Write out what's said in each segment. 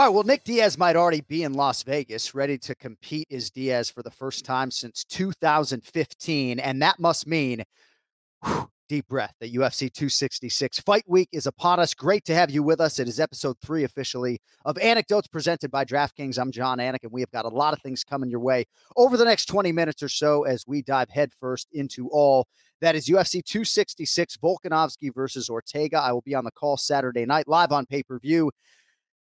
All right. Well, Nick Diaz might already be in Las Vegas, ready to compete as Diaz for the first time since 2015. And that must mean whew, deep breath. The UFC 266 fight week is upon us. Great to have you with us. It is episode three officially of Anikdotes presented by DraftKings. I'm Jon Anik, and we have got a lot of things coming your way over the next 20 minutes or so as we dive headfirst into all that is UFC 266 Volkanovski versus Ortega. I will be on the call Saturday night live on pay per view.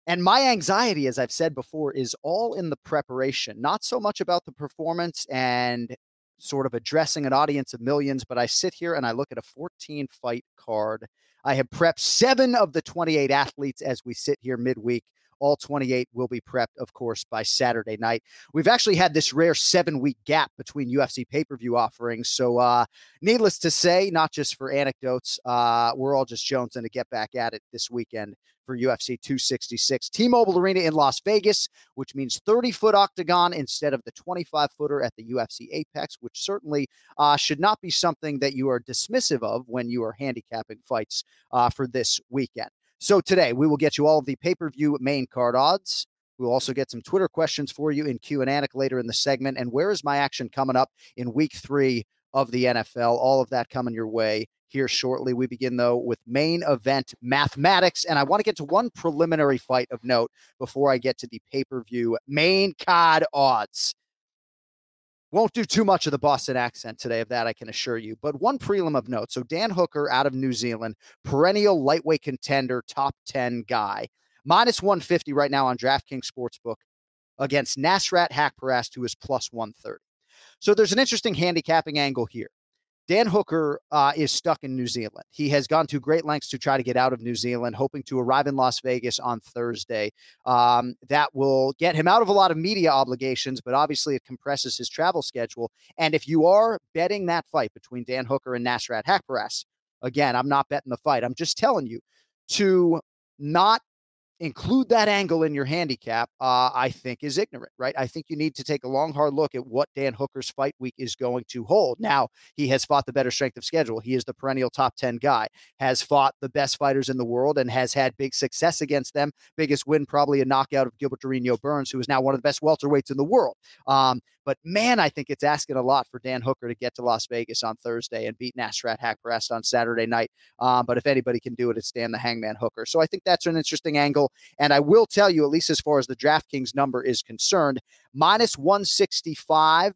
And my anxiety, as I've said before, is all in the preparation, not so much about the performance and sort of addressing an audience of millions, but I sit here and I look at a 14 fight card. I have prepped seven of the 28 athletes as we sit here midweek. All 28 will be prepped, of course, by Saturday night. We've actually had this rare seven week gap between UFC pay per view offerings. So, uh, needless to say, not just for Anikdotes, uh, we're all just jonesing to get back at it this weekend for UFC 266. T Mobile Arena in Las Vegas, which means 30 foot octagon instead of the 25 footer at the UFC Apex, which certainly uh, should not be something that you are dismissive of when you are handicapping fights uh, for this weekend. So today we will get you all of the pay-per-view main card odds. We'll also get some Twitter questions for you in Q and A later in the segment. And where is my action coming up in week three of the NFL? All of that coming your way here shortly. We begin, though, with main event mathematics. And I want to get to one preliminary fight of note before I get to the pay per view main card odds. Won't do too much of the Boston accent today, of that I can assure you. But one prelim of note. So Dan Hooker out of New Zealand, perennial lightweight contender, top 10 guy, minus 150 right now on DraftKings Sportsbook against Nasrat Haqparast, who is plus 130. So there's an interesting handicapping angle here. Dan Hooker uh, is stuck in New Zealand. He has gone to great lengths to try to get out of New Zealand, hoping to arrive in Las Vegas on Thursday. Um, that will get him out of a lot of media obligations, but obviously it compresses his travel schedule. And if you are betting that fight between Dan Hooker and Nasrat Haqparast, again, I'm not betting the fight. I'm just telling you to not include that angle in your handicap, uh, I think is ignorant, right? I think you need to take a long, hard look at what Dan Hooker's fight week is going to hold. Now, he has fought the better strength of schedule. He is the perennial top 10 guy, has fought the best fighters in the world and has had big success against them. Biggest win, probably a knockout of Gilbert Durinho Burns, who is now one of the best welterweights in the world. Um, but man, I think it's asking a lot for Dan Hooker to get to Las Vegas on Thursday and beat Nasrat Haqparast on Saturday night. Um, but if anybody can do it, it's Dan the Hangman Hooker. So I think that's an interesting angle. And I will tell you, at least as far as the DraftKings number is concerned, minus 165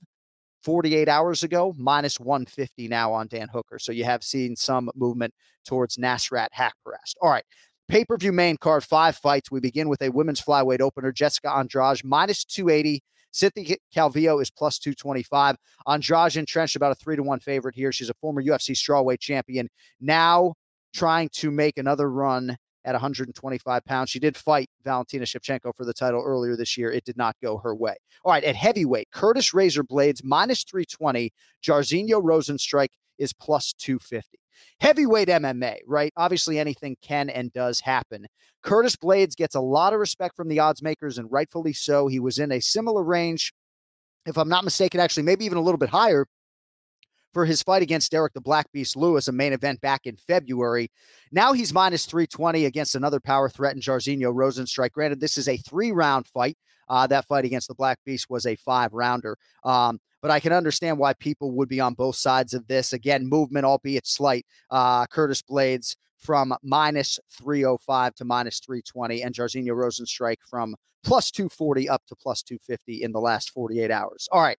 48 hours ago, minus 150 now on Dan Hooker. So you have seen some movement towards Nasrat Haqparast. All right. Pay per view main card, five fights. We begin with a women's flyweight opener, Jessica Andrade, minus 280 Cynthia Calvillo is plus 225. Andrade entrenched about a three to one favorite here. She's a former UFC strawweight champion, now trying to make another run at 125 pounds. She did fight Valentina Shevchenko for the title earlier this year. It did not go her way. All right, at heavyweight, Curtis Razor Blaydes minus 320. Jairzinho Rozenstruik is plus 250 heavyweight MMA, right? Obviously, anything can and does happen. Curtis Blaydes gets a lot of respect from the odds makers, and rightfully so. He was in a similar range, if I'm not mistaken, actually, maybe even a little bit higher for his fight against Derek the Black Beast Lewis, a main event back in February. Now he's minus 320 against another power threat in Jairzinho Rozenstruik. Granted, this is a three round fight. Uh, that fight against the Black Beast was a five rounder. Um, but I can understand why people would be on both sides of this. Again, movement, albeit slight. Uh, Curtis Blaydes from minus 305 to minus 320, and Jairzinho Rozenstruik from plus 240 up to plus 250 in the last 48 hours. All right.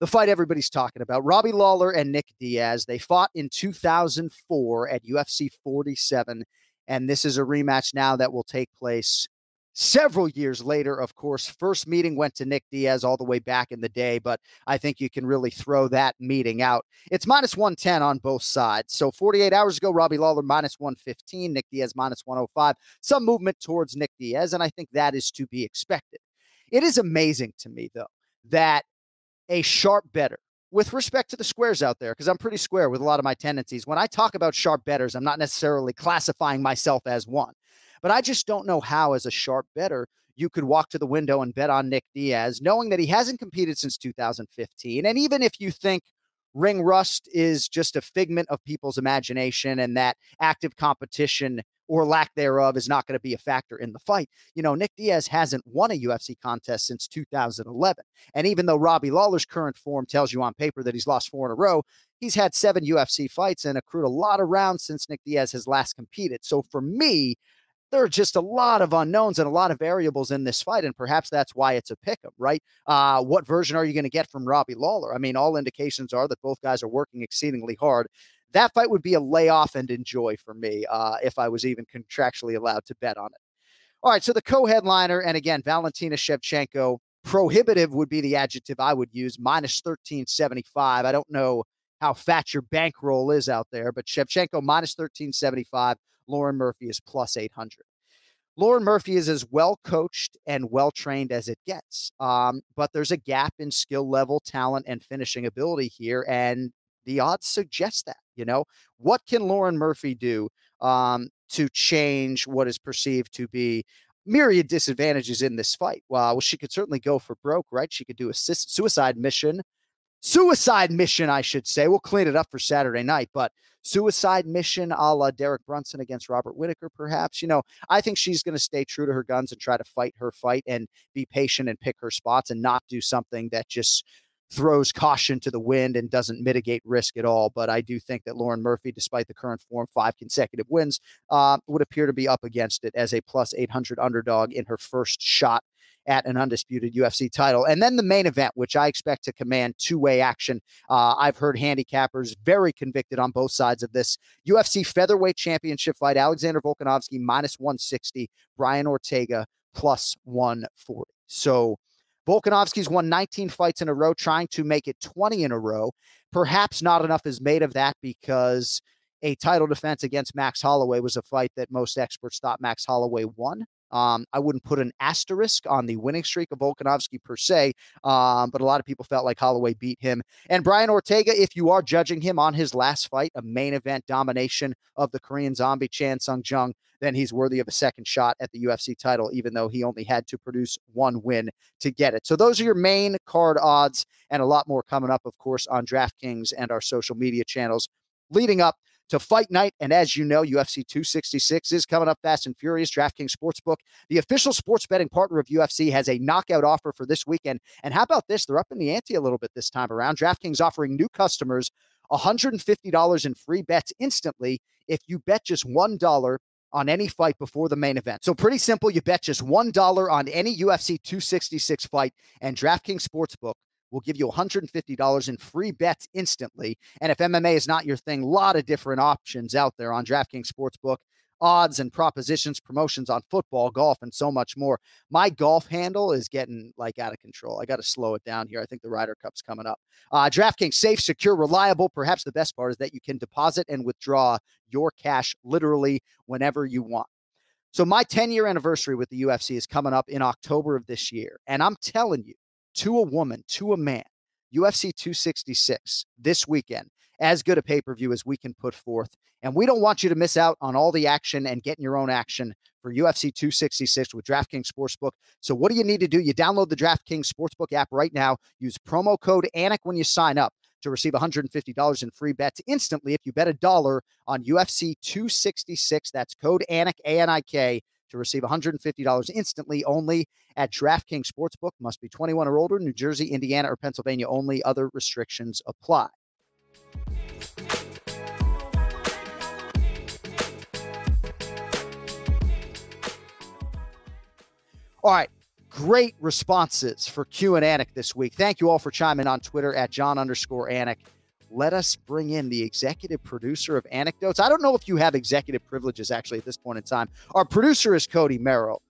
The fight everybody's talking about Robbie Lawler and Nick Diaz. They fought in 2004 at UFC 47, and this is a rematch now that will take place several years later, of course. First meeting went to Nick Diaz all the way back in the day, but I think you can really throw that meeting out. It's minus 110 on both sides. So 48 hours ago, Robbie Lawler minus 115, Nick Diaz minus 105. Some movement towards Nick Diaz, and I think that is to be expected. It is amazing to me, though, that a sharp bettor with respect to the squares out there, because I'm pretty square with a lot of my tendencies. When I talk about sharp bettors, I'm not necessarily classifying myself as one. But I just don't know how, as a sharp bettor, you could walk to the window and bet on Nick Diaz, knowing that he hasn't competed since 2015. And even if you think ring rust is just a figment of people's imagination and that active competition or lack thereof is not going to be a factor in the fight. You know, Nick Diaz hasn't won a UFC contest since 2011. And even though Robbie Lawler's current form tells you on paper that he's lost four in a row, he's had seven UFC fights and accrued a lot of rounds since Nick Diaz has last competed. So for me, there are just a lot of unknowns and a lot of variables in this fight, and perhaps that's why it's a pick'em, right? Uh, what version are you going to get from Robbie Lawler? I mean, all indications are that both guys are working exceedingly hard that fight would be a layoff and enjoy for me uh, if I was even contractually allowed to bet on it. All right, so the co-headliner, and again, Valentina Shevchenko, prohibitive would be the adjective I would use, minus 1375. I don't know how fat your bankroll is out there, but Shevchenko minus 1375, Lauren Murphy is plus 800. Lauren Murphy is as well coached and well trained as it gets. Um, but there's a gap in skill level, talent, and finishing ability here. And the odds suggest that. You know, what can Lauren Murphy do um, to change what is perceived to be myriad disadvantages in this fight? Well, she could certainly go for broke, right? She could do a suicide mission. Suicide mission, I should say. We'll clean it up for Saturday night, but suicide mission a la Derek Brunson against Robert Whittaker, perhaps. You know, I think she's going to stay true to her guns and try to fight her fight and be patient and pick her spots and not do something that just throws caution to the wind and doesn't mitigate risk at all. But I do think that Lauren Murphy, despite the current form, five consecutive wins, uh, would appear to be up against it as a plus 800 underdog in her first shot at an undisputed UFC title. And then the main event, which I expect to command two way action. Uh, I've heard handicappers very convicted on both sides of this UFC featherweight championship fight. Alexander Volkanovski minus 160, Brian Ortega plus 140. So, Volkanovski's won 19 fights in a row, trying to make it 20 in a row. Perhaps not enough is made of that because a title defense against Max Holloway was a fight that most experts thought Max Holloway won. Um, I wouldn't put an asterisk on the winning streak of Volkanovski per se, um, but a lot of people felt like Holloway beat him. And Brian Ortega, if you are judging him on his last fight, a main event domination of the Korean zombie Chan Sung Jung, then he's worthy of a second shot at the UFC title, even though he only had to produce one win to get it. So those are your main card odds, and a lot more coming up, of course, on DraftKings and our social media channels leading up to fight night. And as you know, UFC 266 is coming up fast and furious. DraftKings Sportsbook, the official sports betting partner of UFC, has a knockout offer for this weekend. And how about this? They're up in the ante a little bit this time around. DraftKings offering new customers $150 in free bets instantly if you bet just $1 on any fight before the main event. So pretty simple. You bet just $1 on any UFC 266 fight, and DraftKings Sportsbook will give you $150 in free bets instantly. And if MMA is not your thing, a lot of different options out there on DraftKings Sportsbook odds and propositions, promotions on football, golf, and so much more. My golf handle is getting like out of control. I got to slow it down here. I think the Ryder Cup's coming up. Uh, DraftKings safe, secure, reliable. Perhaps the best part is that you can deposit and withdraw your cash literally whenever you want. So my 10 year anniversary with the UFC is coming up in October of this year. And I'm telling you, to a woman, to a man, UFC 266 this weekend as good a pay per view as we can put forth. And we don't want you to miss out on all the action and getting your own action for UFC 266 with DraftKings Sportsbook. So, what do you need to do? You download the DraftKings Sportsbook app right now. Use promo code ANIK when you sign up to receive $150 in free bets instantly if you bet a dollar on UFC 266. That's code ANIK, A N I K, to receive $150 instantly only at DraftKings Sportsbook. Must be 21 or older, New Jersey, Indiana, or Pennsylvania only. Other restrictions apply. All right. Great responses for Q and Anik this week. Thank you all for chiming on Twitter at Jon underscore Anik. Let us bring in the executive producer of Anikdotes. I don't know if you have executive privileges actually at this point in time. Our producer is Cody Merrill.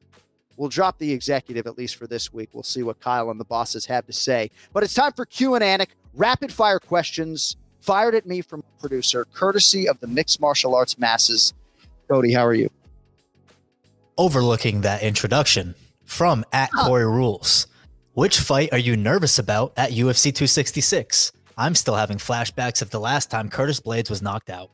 We'll drop the executive at least for this week. We'll see what Kyle and the bosses have to say. But it's time for Q and Anik. Rapid fire questions fired at me from producer, courtesy of the mixed martial arts masses. Cody, how are you? Overlooking that introduction from at. Corey Rules. Which fight are you nervous about at UFC 266? I'm still having flashbacks of the last time Curtis Blaydes was knocked out.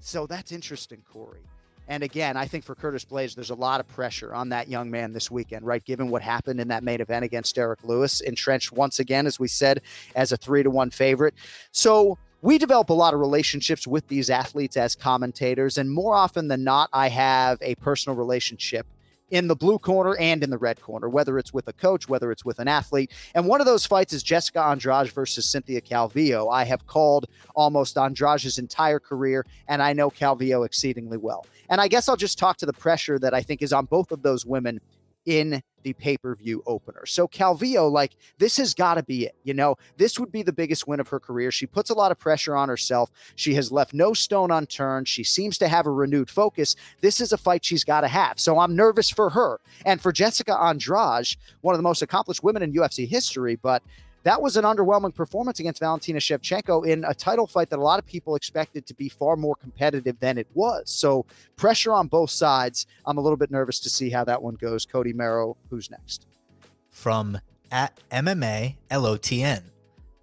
So that's interesting, Corey. And again, I think for Curtis Blaydes, there's a lot of pressure on that young man this weekend, right? Given what happened in that main event against Derek Lewis, entrenched once again, as we said, as a three to one favorite. So we develop a lot of relationships with these athletes as commentators. And more often than not, I have a personal relationship in the blue corner and in the red corner, whether it's with a coach, whether it's with an athlete. And one of those fights is Jessica Andrade versus Cynthia Calvillo. I have called almost Andrade's entire career, and I know Calvillo exceedingly well. And I guess I'll just talk to the pressure that I think is on both of those women in the pay per view opener. So Calvillo, like this has got to be it. You know, this would be the biggest win of her career. She puts a lot of pressure on herself. She has left no stone unturned. She seems to have a renewed focus. This is a fight she's got to have. So I'm nervous for her and for Jessica Andrade, one of the most accomplished women in UFC history. But that was an underwhelming performance against Valentina Shevchenko in a title fight that a lot of people expected to be far more competitive than it was. So pressure on both sides. I'm a little bit nervous to see how that one goes. Cody Merrow, who's next? From at MMA LOTN.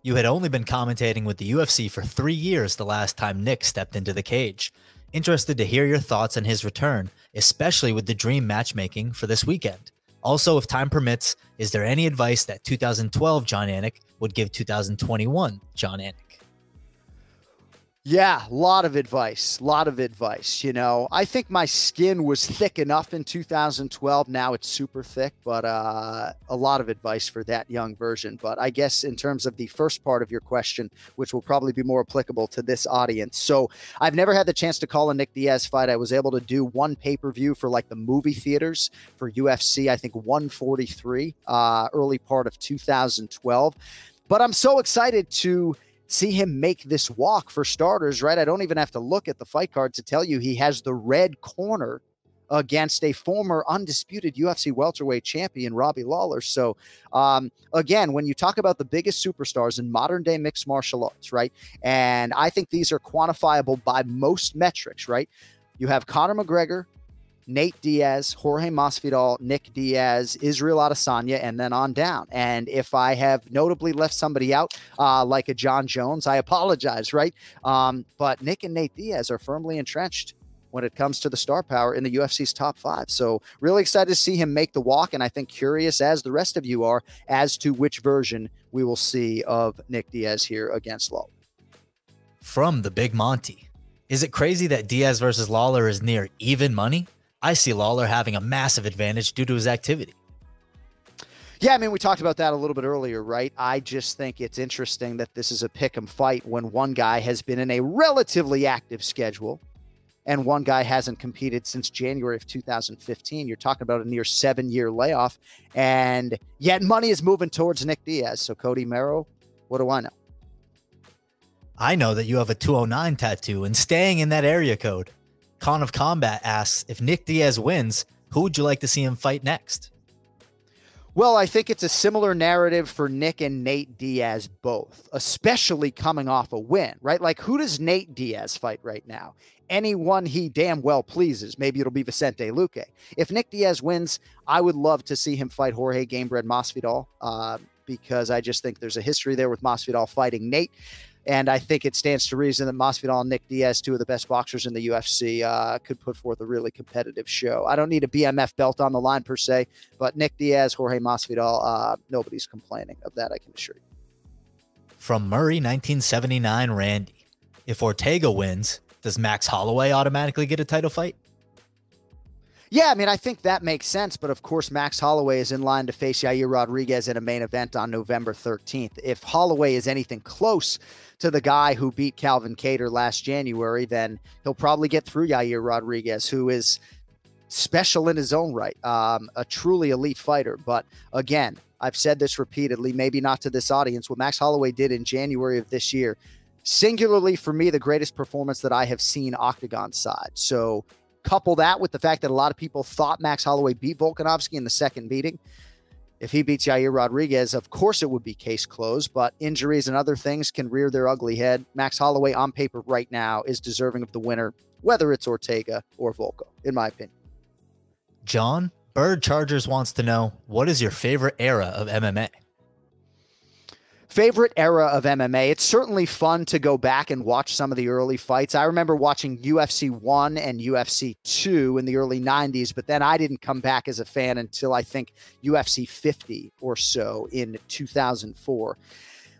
You had only been commentating with the UFC for three years the last time Nick stepped into the cage. Interested to hear your thoughts on his return, especially with the dream matchmaking for this weekend. Also, if time permits, is there any advice that 2012 Jon Anik would give 2021 Jon Anik? Yeah, a lot of advice. A lot of advice. You know, I think my skin was thick enough in 2012. Now it's super thick, but uh, a lot of advice for that young version. But I guess in terms of the first part of your question, which will probably be more applicable to this audience. So I've never had the chance to call a Nick Diaz fight. I was able to do one pay per view for like the movie theaters for UFC, I think 143, uh, early part of 2012. But I'm so excited to see him make this walk for starters, right? I don't even have to look at the fight card to tell you he has the red corner against a former undisputed UFC welterweight champion, Robbie Lawler. So, um, again, when you talk about the biggest superstars in modern day mixed martial arts, right? And I think these are quantifiable by most metrics, right? You have Conor McGregor, Nate Diaz, Jorge Masvidal, Nick Diaz, Israel Adesanya, and then on down. And if I have notably left somebody out, uh, like a Jon Jones, I apologize, right? Um, but Nick and Nate Diaz are firmly entrenched when it comes to the star power in the UFC's top five. So, really excited to see him make the walk. And I think curious, as the rest of you are, as to which version we will see of Nick Diaz here against Lawler. From the Big Monty. Is it crazy that Diaz versus Lawler is near even money? I see Lawler having a massive advantage due to his activity. Yeah, I mean, we talked about that a little bit earlier, right? I just think it's interesting that this is a pick 'em fight when one guy has been in a relatively active schedule and one guy hasn't competed since January of 2015. You're talking about a near seven year layoff, and yet money is moving towards Nick Diaz. So, Cody Merrow, what do I know? I know that you have a 209 tattoo and staying in that area code. Con of Combat asks if Nick Diaz wins, who would you like to see him fight next? Well, I think it's a similar narrative for Nick and Nate Diaz both, especially coming off a win, right? Like, who does Nate Diaz fight right now? Anyone he damn well pleases. Maybe it'll be Vicente Luque. If Nick Diaz wins, I would love to see him fight Jorge Gamebred Masvidal uh, because I just think there's a history there with Masvidal fighting Nate. And I think it stands to reason that Masvidal and Nick Diaz, two of the best boxers in the UFC, uh, could put forth a really competitive show. I don't need a BMF belt on the line per se, but Nick Diaz, Jorge Masvidal, uh, nobody's complaining of that, I can assure you. From Murray 1979 Randy. If Ortega wins, does Max Holloway automatically get a title fight? Yeah, I mean, I think that makes sense. But of course, Max Holloway is in line to face Yair Rodriguez in a main event on November 13th. If Holloway is anything close to the guy who beat Calvin Kattar last January, then he'll probably get through Yair Rodriguez, who is special in his own right, um, a truly elite fighter. But again, I've said this repeatedly, maybe not to this audience. What Max Holloway did in January of this year, singularly for me, the greatest performance that I have seen Octagon side. So Couple that with the fact that a lot of people thought Max Holloway beat Volkanovski in the second meeting. If he beats Yair Rodriguez, of course it would be case closed, but injuries and other things can rear their ugly head. Max Holloway on paper right now is deserving of the winner, whether it's Ortega or Volko, in my opinion. Jon, Bird Chargers wants to know what is your favorite era of MMA? Favorite era of MMA. It's certainly fun to go back and watch some of the early fights. I remember watching UFC 1 and UFC 2 in the early 90s, but then I didn't come back as a fan until I think UFC 50 or so in 2004.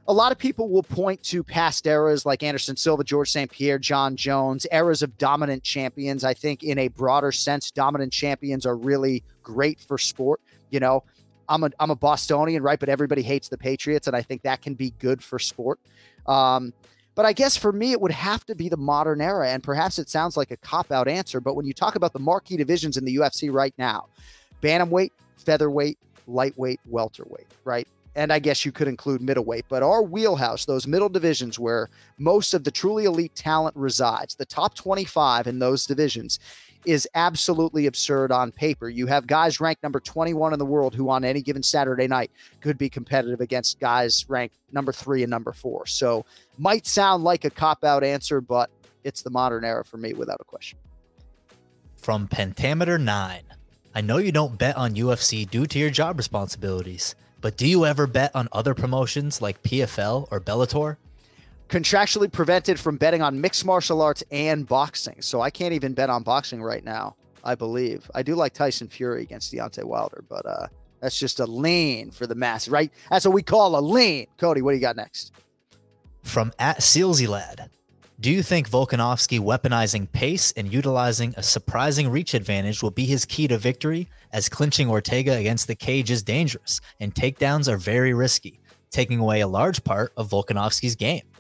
a lot of people will point to past eras like Anderson Silva, George St. Pierre, Jon Jones, eras of dominant champions. I think, in a broader sense, dominant champions are really great for sport. You know, I'm a I'm a Bostonian, right? But everybody hates the Patriots, and I think that can be good for sport. Um, but I guess for me, it would have to be the modern era, and perhaps it sounds like a cop out answer. But when you talk about the marquee divisions in the UFC right now, bantamweight, featherweight, lightweight, welterweight, right? and I guess you could include middleweight, but our wheelhouse, those middle divisions where most of the truly elite talent resides, the top 25 in those divisions is absolutely absurd on paper. You have guys ranked number 21 in the world who on any given Saturday night could be competitive against guys ranked number 3 and number 4. So, might sound like a cop out answer, but it's the modern era for me without a question. From Pentameter 9. I know you don't bet on UFC due to your job responsibilities. But do you ever bet on other promotions like PFL or Bellator? Contractually prevented from betting on mixed martial arts and boxing. So I can't even bet on boxing right now, I believe. I do like Tyson Fury against Deontay Wilder, but uh, that's just a lean for the mass, right? That's what we call a lean. Cody, what do you got next? From at Sealsy Lad. Do you think Volkanovski weaponizing pace and utilizing a surprising reach advantage will be his key to victory, as clinching Ortega against the cage is dangerous and takedowns are very risky, taking away a large part of Volkanovski's game?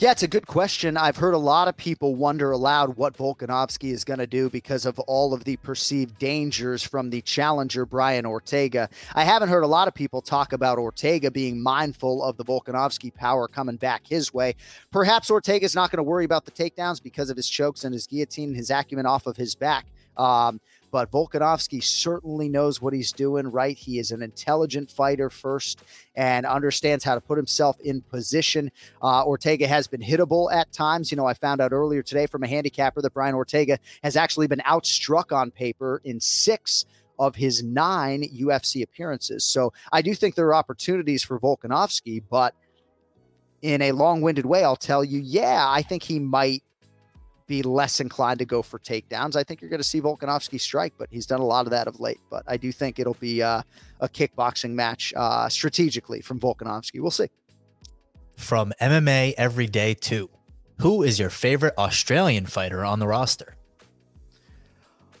Yeah, it's a good question. I've heard a lot of people wonder aloud what Volkanovski is going to do because of all of the perceived dangers from the challenger, Brian Ortega. I haven't heard a lot of people talk about Ortega being mindful of the Volkanovski power coming back his way. Perhaps Ortega's not going to worry about the takedowns because of his chokes and his guillotine, and his acumen off of his back. Um, but Volkanovski certainly knows what he's doing, right? He is an intelligent fighter first and understands how to put himself in position. Uh, Ortega has been hittable at times. You know, I found out earlier today from a handicapper that Brian Ortega has actually been outstruck on paper in six of his nine UFC appearances. So I do think there are opportunities for Volkanovski, but in a long winded way, I'll tell you, yeah, I think he might be less inclined to go for takedowns. I think you're going to see Volkanovski strike, but he's done a lot of that of late. But I do think it'll be uh, a kickboxing match uh, strategically from Volkanovski. We'll see. From MMA Every Day 2, who is your favorite Australian fighter on the roster?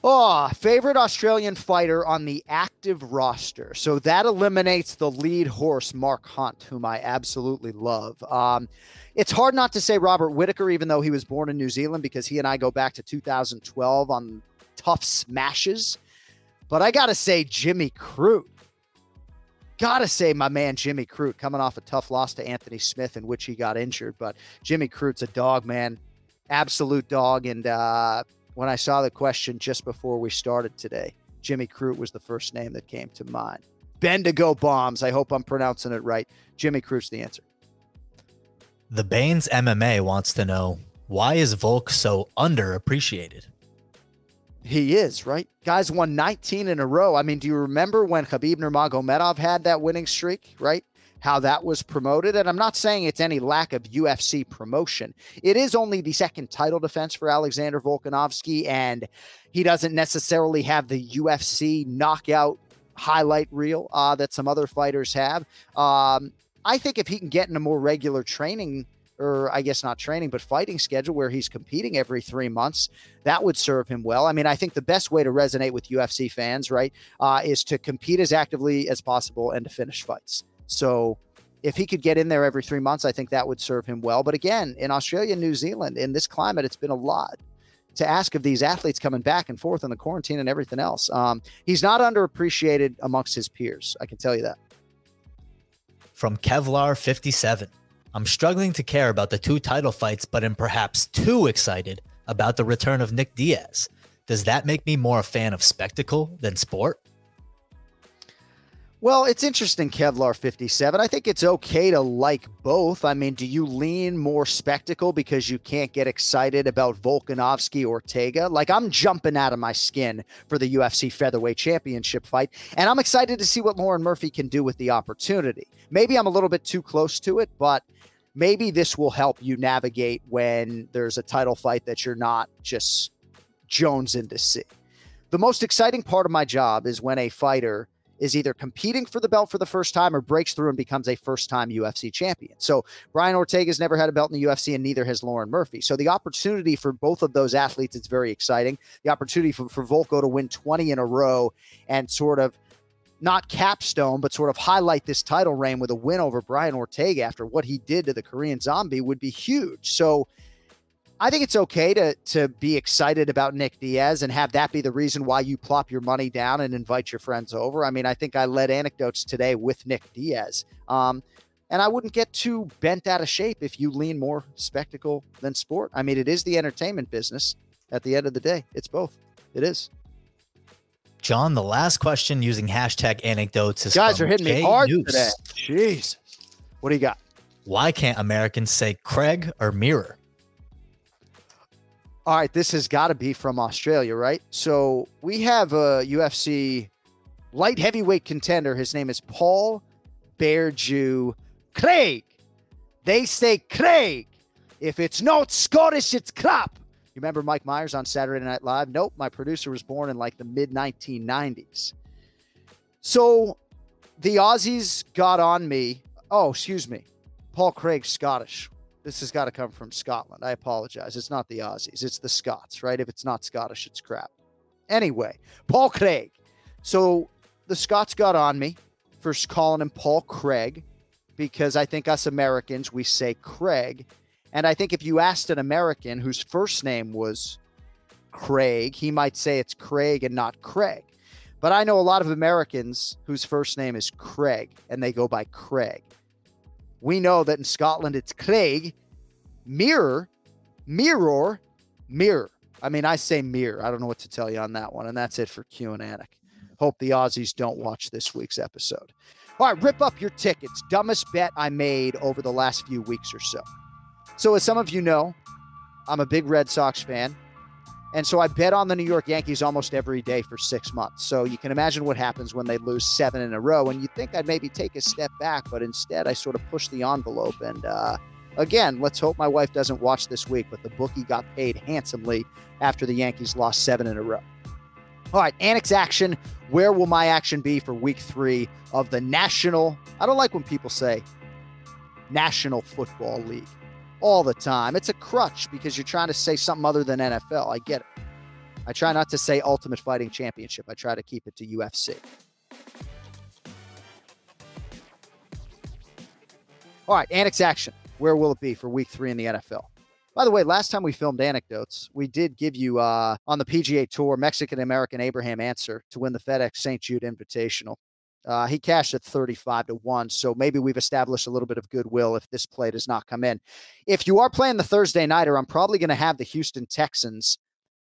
Oh, favorite Australian fighter on the active roster. So that eliminates the lead horse, Mark Hunt, whom I absolutely love. Um, it's hard not to say Robert Whittaker, even though he was born in New Zealand, because he and I go back to 2012 on TUF Smashes. But I got to say, Jimmy Crute. Got to say, my man Jimmy Crute coming off a tough loss to Anthony Smith, in which he got injured. But Jimmy Crute's a dog, man. Absolute dog. And uh, when I saw the question just before we started today, Jimmy Crute was the first name that came to mind. Bendigo Bombs. I hope I'm pronouncing it right. Jimmy Crute's the answer. The Baines MMA wants to know why is Volk so underappreciated? He is, right? Guys won 19 in a row. I mean, do you remember when Khabib Nurmagomedov had that winning streak, right? How that was promoted. And I'm not saying it's any lack of UFC promotion. It is only the second title defense for Alexander Volkanovski, and he doesn't necessarily have the UFC knockout highlight reel uh, that some other fighters have. Um, I think if he can get in a more regular training, or I guess not training, but fighting schedule where he's competing every three months, that would serve him well. I mean, I think the best way to resonate with UFC fans, right, uh, is to compete as actively as possible and to finish fights. So if he could get in there every three months, I think that would serve him well. But again, in Australia and New Zealand, in this climate, it's been a lot to ask of these athletes coming back and forth in the quarantine and everything else. Um, he's not underappreciated amongst his peers. I can tell you that from Kevlar57. I'm struggling to care about the two title fights, but am perhaps too excited about the return of Nick Diaz. Does that make me more a fan of spectacle than sport? Well, it's interesting, Kevlar 57. I think it's okay to like both. I mean, do you lean more spectacle because you can't get excited about Volkanovski or Ortega? Like, I'm jumping out of my skin for the UFC Featherweight Championship fight, and I'm excited to see what Lauren Murphy can do with the opportunity. Maybe I'm a little bit too close to it, but maybe this will help you navigate when there's a title fight that you're not just Jones in to see. The most exciting part of my job is when a fighter is either competing for the belt for the first time or breaks through and becomes a first time UFC champion. So Brian Ortega's never had a belt in the UFC and neither has Lauren Murphy. So the opportunity for both of those athletes is very exciting. The opportunity for, for Volko to win 20 in a row and sort of not capstone, but sort of highlight this title reign with a win over Brian Ortega after what he did to the Korean zombie would be huge. So I think it's okay to to be excited about Nick Diaz and have that be the reason why you plop your money down and invite your friends over. I mean, I think I led Anikdotes today with Nick Diaz. Um, and I wouldn't get too bent out of shape if you lean more spectacle than sport. I mean, it is the entertainment business at the end of the day. It's both. It is. Jon, the last question using hashtag Anikdotes is guys are hitting Jay me hard Noose. today. Jesus. What do you got? Why can't Americans say Craig or Mirror? All right, this has got to be from Australia, right? So we have a UFC light heavyweight contender. His name is Paul Bear Jew Craig. They say Craig. If it's not Scottish, it's crap. You remember Mike Myers on Saturday Night Live? Nope, my producer was born in like the mid 1990s. So the Aussies got on me. Oh, excuse me. Paul Craig, Scottish. This has got to come from Scotland. I apologize. It's not the Aussies, it's the Scots, right? If it's not Scottish, it's crap. Anyway, Paul Craig. So the Scots got on me for calling him Paul Craig because I think us Americans, we say Craig. And I think if you asked an American whose first name was Craig, he might say it's Craig and not Craig. But I know a lot of Americans whose first name is Craig and they go by Craig. We know that in Scotland it's Craig, Mirror, Mirror, Mirror. I mean, I say mirror. I don't know what to tell you on that one. And that's it for Q and Anik. Hope the Aussies don't watch this week's episode. All right, rip up your tickets. Dumbest bet I made over the last few weeks or so. So, as some of you know, I'm a big Red Sox fan. And so I bet on the New York Yankees almost every day for six months. So you can imagine what happens when they lose seven in a row. And you think I'd maybe take a step back, but instead I sort of push the envelope. And uh, again, let's hope my wife doesn't watch this week, but the bookie got paid handsomely after the Yankees lost seven in a row. All right, Anik's action. Where will my action be for week three of the National? I don't like when people say National Football League all the time. It's a crutch because you're trying to say something other than NFL. I get it. I try not to say Ultimate Fighting Championship. I try to keep it to UFC. All right, Anik's action. Where will it be for week three in the NFL? By the way, last time we filmed Anikdotes, we did give you uh, on the PGA Tour Mexican American Abraham Ancer to win the FedEx St. Jude Invitational. Uh, he cashed at 35 to 1. So maybe we've established a little bit of goodwill if this play does not come in. If you are playing the Thursday nighter, I'm probably going to have the Houston Texans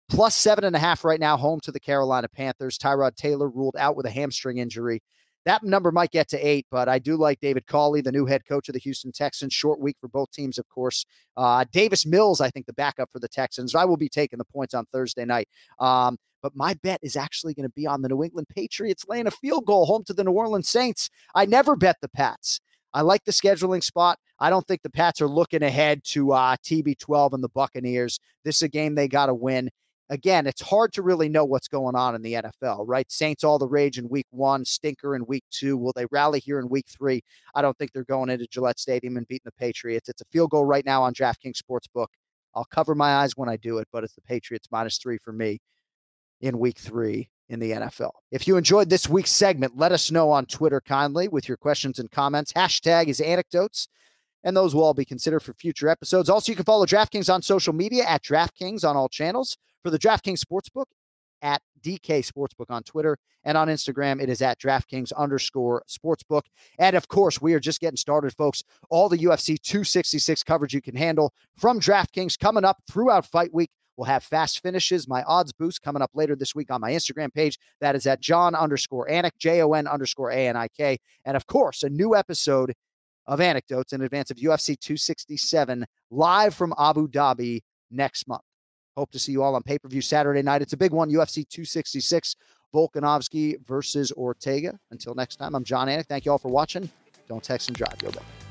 plus seven and a half right now, home to the Carolina Panthers. Tyrod Taylor ruled out with a hamstring injury. That number might get to eight, but I do like David Culley, the new head coach of the Houston Texans. Short week for both teams, of course. Uh, Davis Mills, I think, the backup for the Texans. I will be taking the points on Thursday night. Um, but my bet is actually going to be on the New England Patriots laying a field goal home to the New Orleans Saints. I never bet the Pats. I like the scheduling spot. I don't think the Pats are looking ahead to uh, TB12 and the Buccaneers. This is a game they got to win again, it's hard to really know what's going on in the NFL, right? Saints all the rage in week one, stinker in week two. Will they rally here in week three? I don't think they're going into Gillette Stadium and beating the Patriots. It's a field goal right now on DraftKings Sportsbook. I'll cover my eyes when I do it, but it's the Patriots minus three for me in week three in the NFL. If you enjoyed this week's segment, let us know on Twitter kindly with your questions and comments. Hashtag is Anikdotes and those will all be considered for future episodes. Also, you can follow DraftKings on social media at DraftKings on all channels. For the DraftKings Sportsbook, at DK Sportsbook on Twitter and on Instagram. It is at DraftKings underscore Sportsbook. And of course, we are just getting started, folks. All the UFC 266 coverage you can handle from DraftKings coming up throughout fight week. We'll have fast finishes, my odds boost coming up later this week on my Instagram page. That is at Jon underscore Anik, J O N underscore A N I K. And of course, a new episode of Anikdotes in advance of UFC 267 live from Abu Dhabi next month. Hope to see you all on pay per view Saturday night. It's a big one UFC 266, Volkanovski versus Ortega. Until next time, I'm Jon Anik. Thank you all for watching. Don't text and drive. Back.